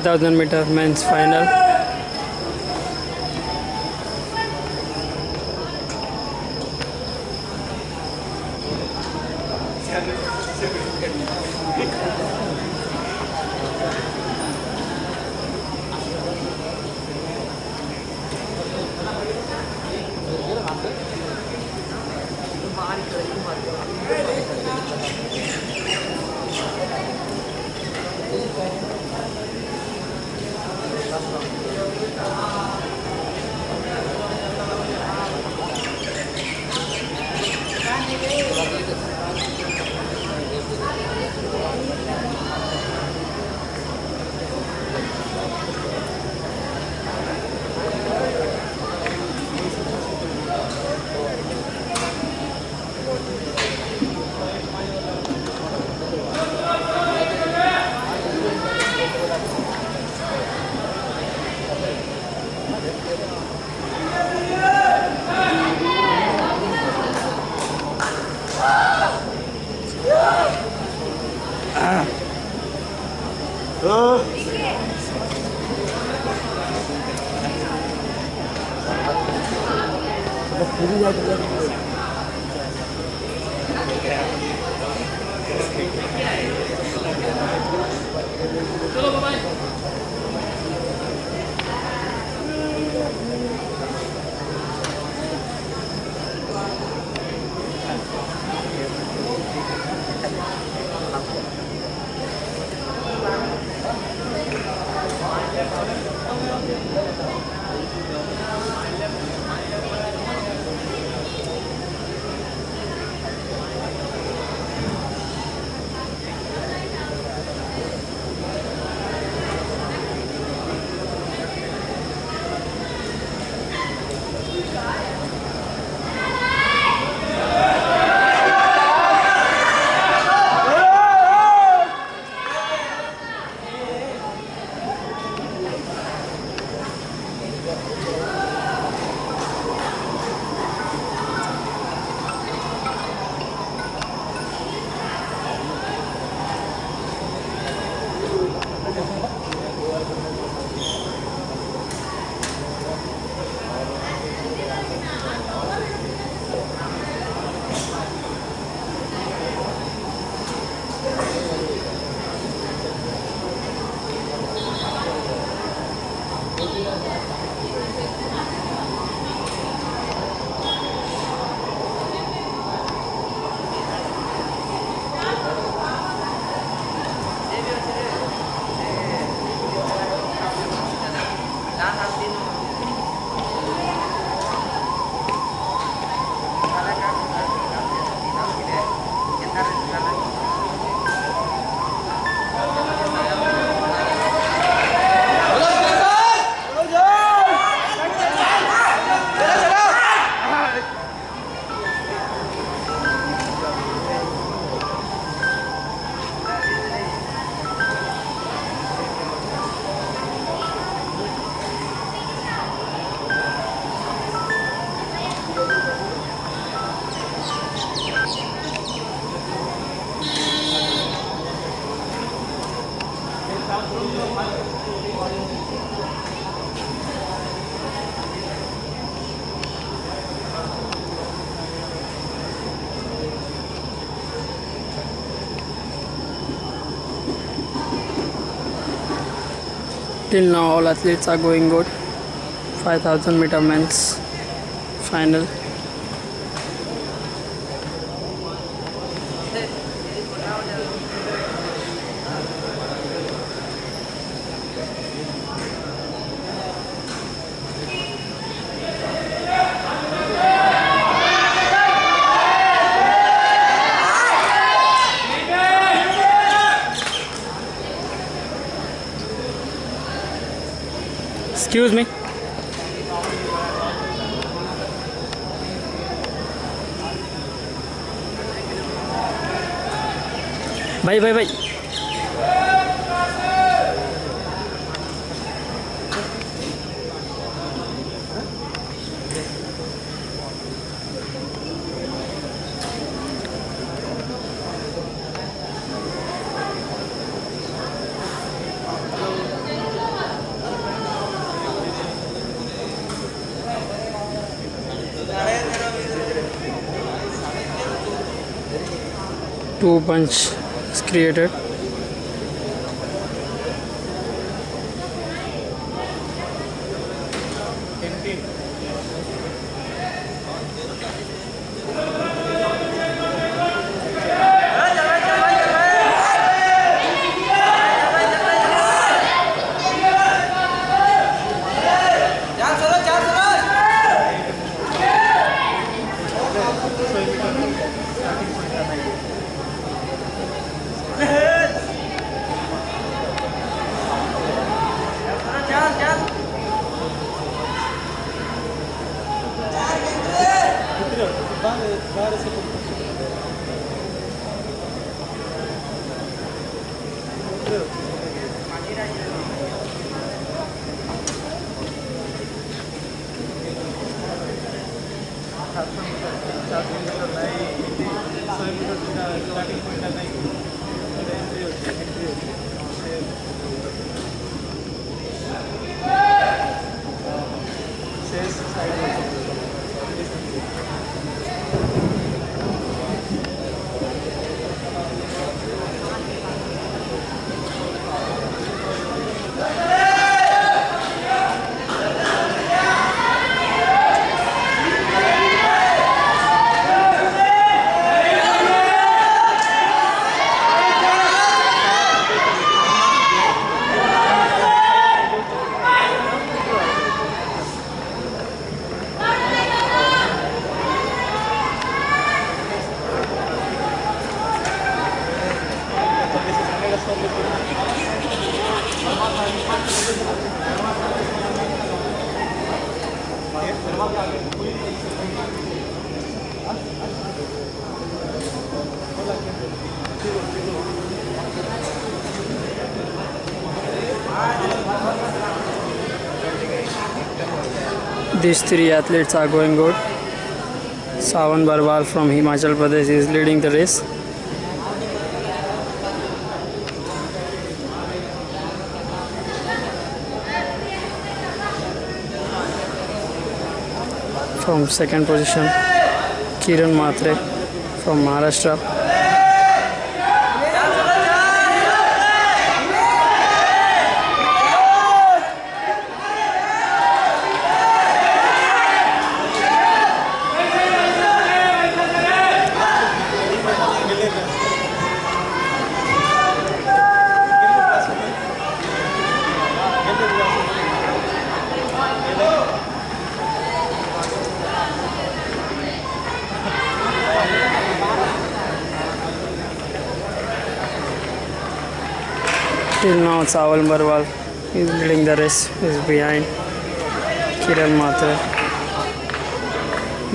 5000 meter men's final Thank you. よかった。Till now, all athletes are going good. 5000 meter men's final. भाई भाई भाई। To punch is created these three athletes are going good. Sawan Barwal from Himachal Pradesh is leading the race from second position Kiran Matre from Maharashtra Till now, Sawan Barwal is leading the race, is behind. Kiran Matre,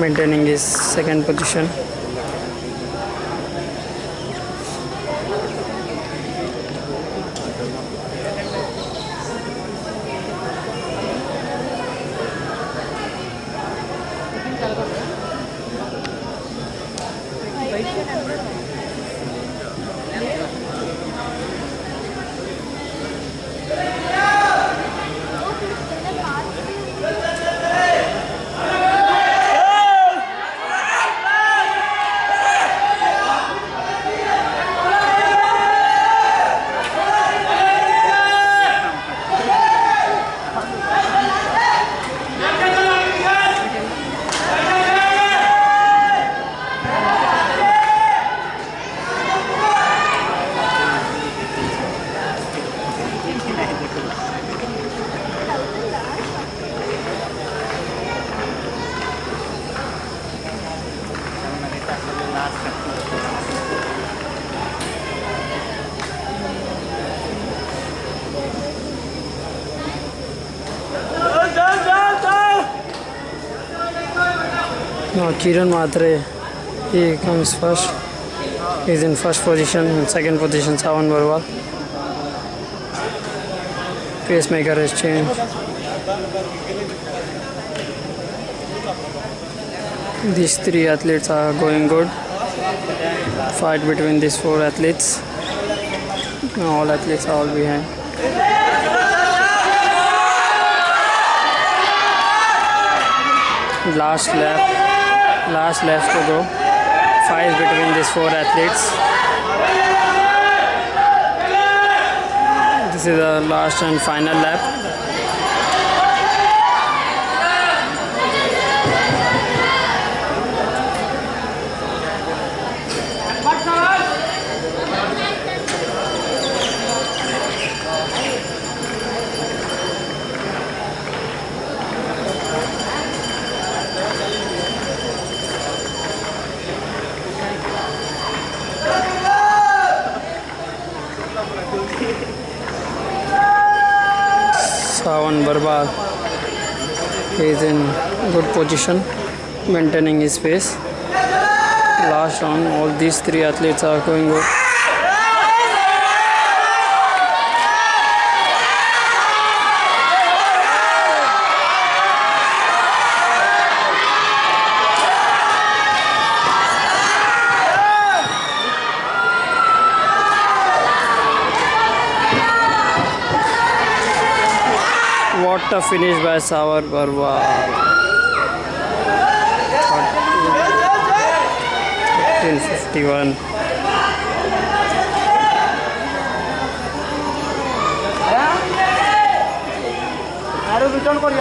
maintaining his second position. Kiran Matre he comes first is in first position second position Sawan Barwal pace maker is change this three athletes are going good fight between this four athletes all athletes all भी हैं last lap last lap to go. Fight between these four athletes. This is the last and final lap. Barwal is in good position, maintaining his pace. Last round, all these three athletes are going good. What a finish by Sawar Barwa. Fifteen fifty-one. आरो return कर